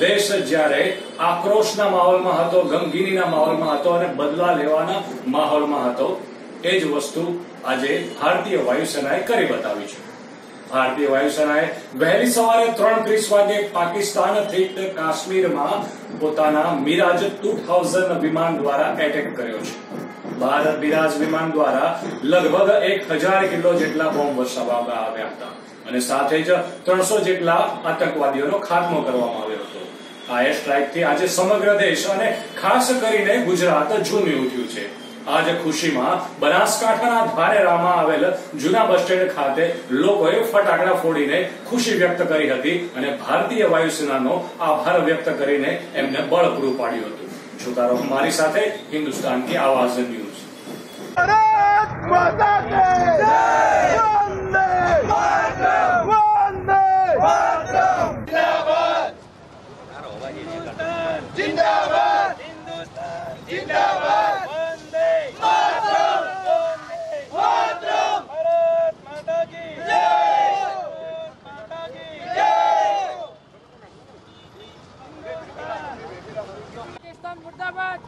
દેશ જ્યારે આક્રોશના માહોલમાં હતો, ગમગીનીના માહોલમાં હતો અને બદલા લેવાના માહોલમાં હતો, એ જ વસ્તુ આજે ભારતીય વાયુસેનાએ કરી બતાવી છે. ભારતીય વાયુસેનાએ વહેલી સવારે ત્રણ ત્રીસ વાગે પાકિસ્તાન સ્થિત કાશ્મીરમાં પોતાના મિરાજ ટુ થાઉઝન્ડ વિમાન દ્વારા એટેક કર્યો છે. ભારત મિરાજ વિમાન દ્વારા લગભગ એક હજાર કિલો જેટલા બોમ્બ વરસાવવામાં આવ્યા હતા. અને સાથે જ ત્રણસો જેટલા આતંકવાદીઓનો ખાત્મો કરવામાં આવ્યો હતો. આ એર સ્ટ્રાઇકથી આજે સમગ્ર દેશ અને ખાસ કરીને ગુજરાત ઝૂમી ઉઠ્યું છે. આજ ખુશીમાં બનાસકાંઠાના ધારેરામાં આવેલ જૂના બસ સ્ટેન્ડ ખાતે લોકોએ ફટાકડા ફોડીને ખુશી વ્યક્ત કરી હતી અને ભારતીય વાયુસેનાનો આભાર વ્યક્ત કરીને એમને બળ પૂરું પાડ્યું હતું. જોતા રહો મારી સાથે હિન્દુસ્તાન કે આવાઝ ન્યૂઝ. પાકિસ્તાન મુર્દાબાદ